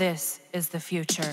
This is the future.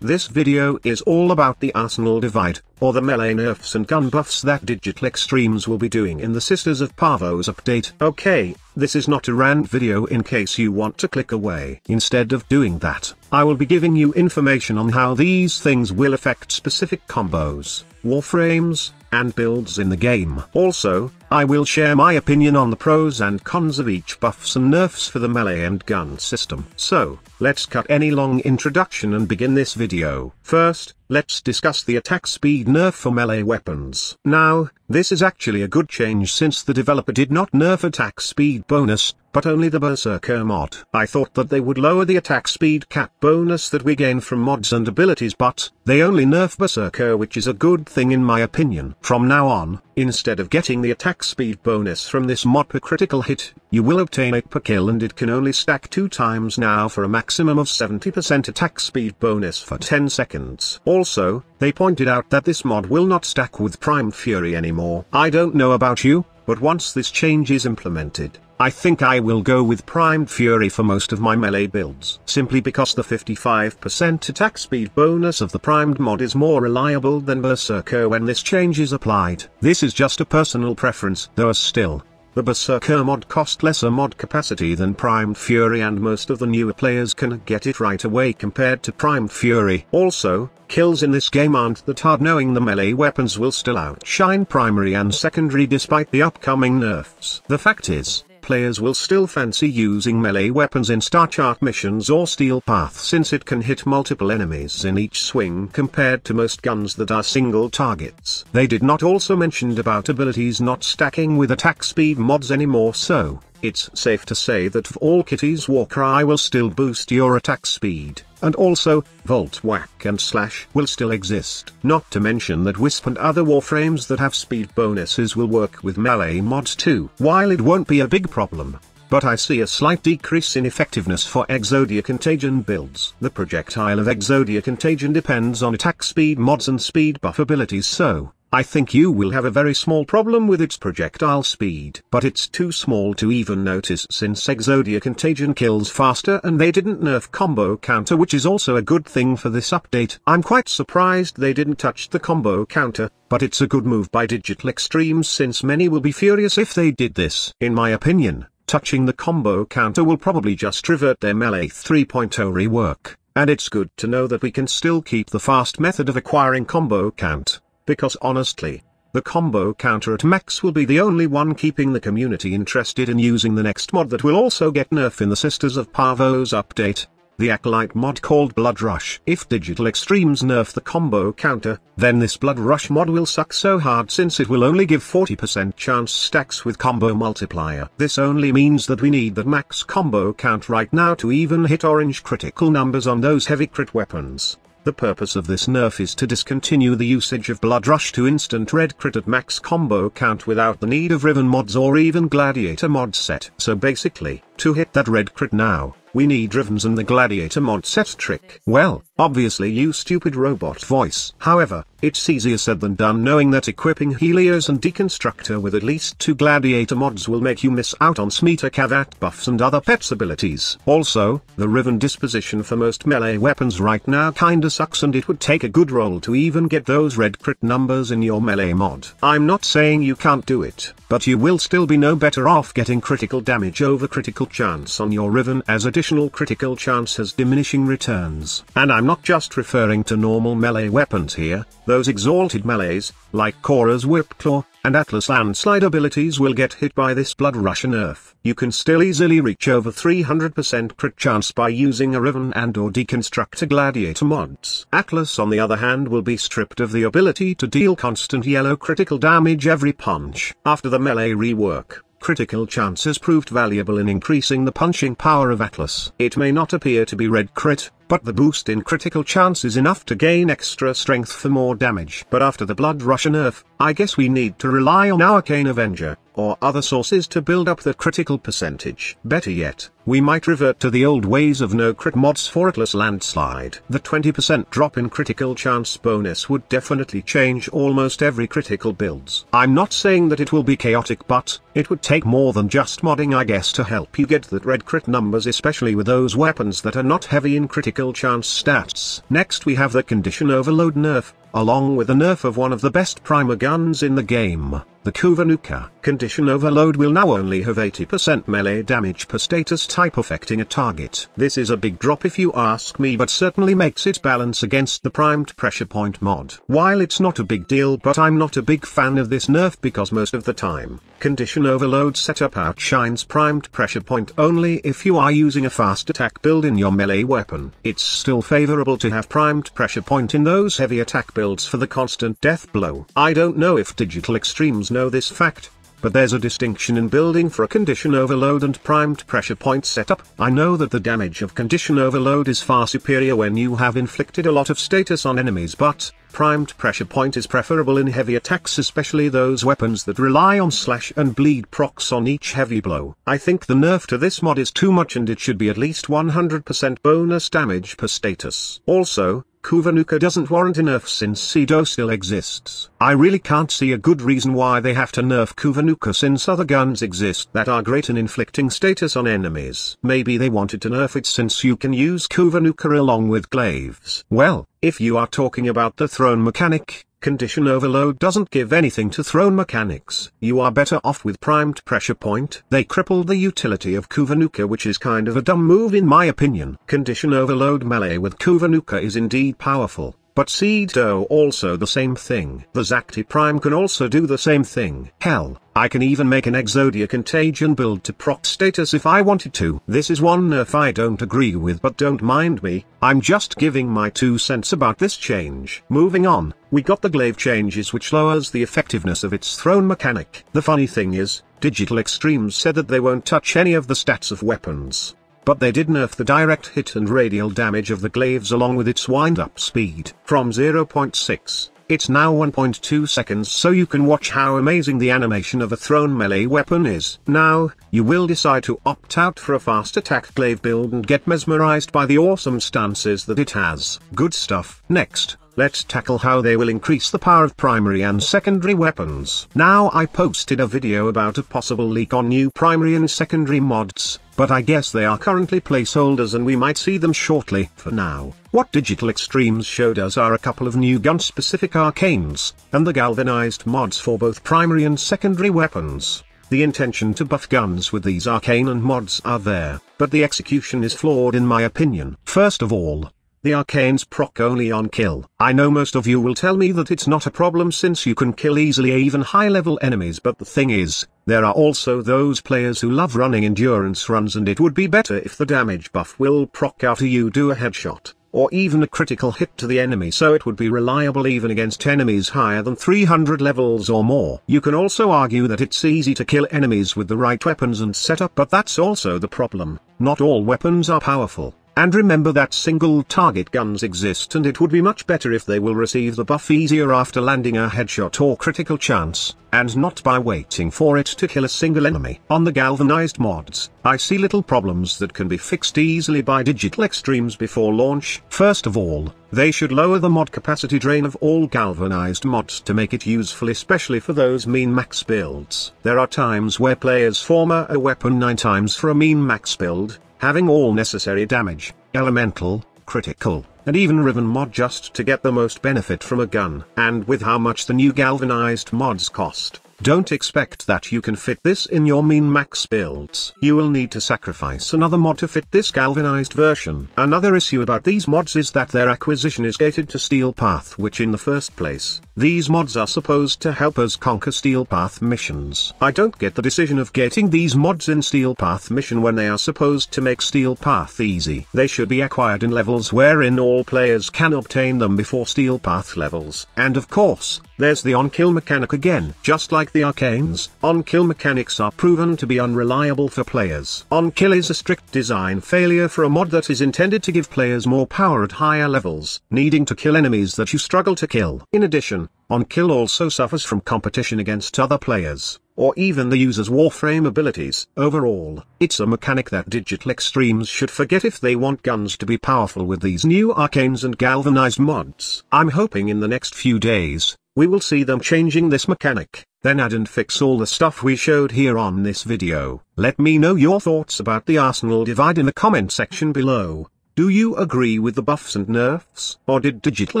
This video is all about the Arsenal Divide, or the melee nerfs and gun buffs that Digital Extremes will be doing in the Sisters of Parvos update. Okay, this is not a rant video in case you want to click away. Instead of doing that, I will be giving you information on how these things will affect specific combos, warframes, and builds in the game. Also, I will share my opinion on the pros and cons of each buffs and nerfs for the melee and gun system. So, let's cut any long introduction and begin this video. First, let's discuss the attack speed nerf for melee weapons. Now, this is actually a good change since the developer did not nerf attack speed bonus, but only the Berserker mod. I thought that they would lower the attack speed cap bonus that we gain from mods and abilities but, they only nerf Berserker which is a good thing in my opinion. From now on, instead of getting the attack speed bonus from this mod per critical hit, you will obtain it per kill and it can only stack two times now for a maximum of 70% attack speed bonus for 10 seconds. Also, they pointed out that this mod will not stack with Prime Fury anymore. I don't know about you, but once this change is implemented, I think I will go with Primed Fury for most of my melee builds. Simply because the 55% attack speed bonus of the Primed mod is more reliable than Berserker when this change is applied. This is just a personal preference, though still, the Berserker mod cost lesser mod capacity than Primed Fury and most of the newer players can get it right away compared to Primed Fury. Also, kills in this game aren't that hard knowing the melee weapons will still outshine primary and secondary despite the upcoming nerfs. The fact is, players will still fancy using melee weapons in Star Chart missions or Steel Path since it can hit multiple enemies in each swing compared to most guns that are single targets. They did not also mention about abilities not stacking with attack speed mods anymore so, it's safe to say that all kitties Warcry will still boost your attack speed, and also, Volt Whack and Slash will still exist. Not to mention that Wisp and other warframes that have speed bonuses will work with melee mods too. While it won't be a big problem, but I see a slight decrease in effectiveness for Exodia Contagion builds. The projectile of Exodia Contagion depends on attack speed mods and speed buff abilities so, I think you will have a very small problem with its projectile speed. But it's too small to even notice since Exodia Contagion kills faster and they didn't nerf combo counter which is also a good thing for this update. I'm quite surprised they didn't touch the combo counter, but it's a good move by Digital Extremes since many will be furious if they did this. In my opinion, touching the combo counter will probably just revert their Melee 3.0 rework, and it's good to know that we can still keep the fast method of acquiring combo count because honestly, the combo counter at max will be the only one keeping the community interested in using the next mod that will also get nerf in the Sisters of Parvos update, the Acolyte mod called Blood Rush. If Digital Extremes nerf the combo counter, then this Blood Rush mod will suck so hard since it will only give 40% chance stacks with combo multiplier. This only means that we need that max combo count right now to even hit orange critical numbers on those heavy crit weapons. The purpose of this nerf is to discontinue the usage of Blood Rush to instant red crit at max combo count without the need of Riven mods or even Gladiator mod set. So basically, to hit that red crit now, we need Rivens and the Gladiator mod set trick. Well, obviously you stupid robot voice. However, it's easier said than done knowing that equipping Helios and Deconstructor with at least two Gladiator mods will make you miss out on Smeeta Kavat buffs and other pets abilities. Also, the Riven disposition for most melee weapons right now kinda sucks and it would take a good roll to even get those red crit numbers in your melee mod. I'm not saying you can't do it, but you will still be no better off getting critical damage over critical chance on your Riven as additional critical chance has diminishing returns. And I'm not just referring to normal melee weapons here, those exalted melees, like Khora's Whipclaw, and Atlas Landslide abilities will get hit by this Blood Rush nerf. You can still easily reach over 300% crit chance by using a Riven and or Deconstructor Gladiator mods. Atlas on the other hand will be stripped of the ability to deal constant yellow critical damage every punch. After the melee rework, critical chances proved valuable in increasing the punching power of Atlas. It may not appear to be red crit, but the boost in critical chance is enough to gain extra strength for more damage. But after the Blood Rush nerf, I guess we need to rely on Arcane Avenger, or other sources to build up the critical percentage. Better yet, we might revert to the old ways of no crit mods for Atlas Landslide. The 20% drop in critical chance bonus would definitely change almost every critical builds. I'm not saying that it will be chaotic but, it would take more than just modding I guess to help you get that red crit numbers especially with those weapons that are not heavy in critical chance stats. Next we have the condition overload nerf, along with the nerf of one of the best primer guns in the game, the Kuva Nukor. Condition overload will now only have 80% melee damage per status type affecting a target. This is a big drop if you ask me but certainly makes it balance against the primed pressure point mod. While it's not a big deal but I'm not a big fan of this nerf because most of the time, condition overload setup outshines primed pressure point only if you are using a fast attack build in your melee weapon. It's still favorable to have primed pressure point in those heavy attack builds for the constant death blow. I don't know if Digital Extremes know this fact, but there's a distinction in building for a condition overload and primed pressure point setup. I know that the damage of condition overload is far superior when you have inflicted a lot of status on enemies but, primed pressure point is preferable in heavy attacks especially those weapons that rely on slash and bleed procs on each heavy blow. I think the nerf to this mod is too much and it should be at least 100% bonus damage per status. Also, Kuva Nukor doesn't warrant a nerf since Cedo still exists. I really can't see a good reason why they have to nerf Kuva Nukor since other guns exist that are great in inflicting status on enemies. Maybe they wanted to nerf it since you can use Kuva Nukor along with glaives. Well, if you are talking about the thrown mechanic, Condition overload doesn't give anything to thrown mechanics. You are better off with primed pressure point. They crippled the utility of Kuva Nukor which is kind of a dumb move in my opinion. Condition overload melee with Kuva Nukor is indeed powerful, but Cedo also the same thing. The Zakti Prime can also do the same thing. Hell, I can even make an Exodia Contagion build to proc status if I wanted to. This is one nerf I don't agree with but don't mind me, I'm just giving my two cents about this change. Moving on, we got the glaive changes which lowers the effectiveness of its thrown mechanic. The funny thing is, Digital Extremes said that they won't touch any of the stats of weapons but they did nerf the direct hit and radial damage of the glaives along with its wind-up speed. From 0.6, it's now 1.2 seconds so you can watch how amazing the animation of a thrown melee weapon is. Now, you will decide to opt out for a fast attack glaive build and get mesmerized by the awesome stances that it has. Good stuff. Next, let's tackle how they will increase the power of primary and secondary weapons. Now I posted a video about a possible leak on new primary and secondary mods, but I guess they are currently placeholders and we might see them shortly. For now, what Digital Extremes showed us are a couple of new gun-specific arcanes, and the galvanized mods for both primary and secondary weapons. The intention to buff guns with these arcane and mods are there, but the execution is flawed in my opinion. First of all, the arcanes proc only on kill. I know most of you will tell me that it's not a problem since you can kill easily even high level enemies but the thing is, there are also those players who love running endurance runs and it would be better if the damage buff will proc after you do a headshot or even a critical hit to the enemy so it would be reliable even against enemies higher than 300 levels or more. You can also argue that it's easy to kill enemies with the right weapons and setup but that's also the problem, not all weapons are powerful. And remember that single target guns exist and it would be much better if they will receive the buff easier after landing a headshot or critical chance, and not by waiting for it to kill a single enemy. On the galvanized mods, I see little problems that can be fixed easily by Digital Extremes before launch. First of all, they should lower the mod capacity drain of all galvanized mods to make it useful especially for those min max builds. There are times where players form a weapon 9 times for a min max build, having all necessary damage, elemental, critical, and even Riven mod just to get the most benefit from a gun. And with how much the new galvanized mods cost, don't expect that you can fit this in your min max builds. You will need to sacrifice another mod to fit this galvanized version. Another issue about these mods is that their acquisition is gated to Steel Path which in the first place, these mods are supposed to help us conquer Steel Path missions. I don't get the decision of getting these mods in Steel Path mission when they are supposed to make Steel Path easy. They should be acquired in levels wherein all players can obtain them before Steel Path levels. And of course, there's the on-kill mechanic again. Just like the arcanes, on-kill mechanics are proven to be unreliable for players. On-kill is a strict design failure for a mod that is intended to give players more power at higher levels, needing to kill enemies that you struggle to kill. In addition, on-kill also suffers from competition against other players. or even the user's Warframe abilities. Overall, it's a mechanic that Digital Extremes should forget if they want guns to be powerful with these new arcanes and galvanized mods. I'm hoping in the next few days, we will see them changing this mechanic, then add and fix all the stuff we showed here on this video. Let me know your thoughts about the Arsenal divide in the comment section below. Do you agree with the buffs and nerfs? Or did Digital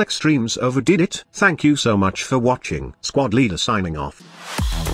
Extremes overdid it? Thank you so much for watching. Squad Leader signing off.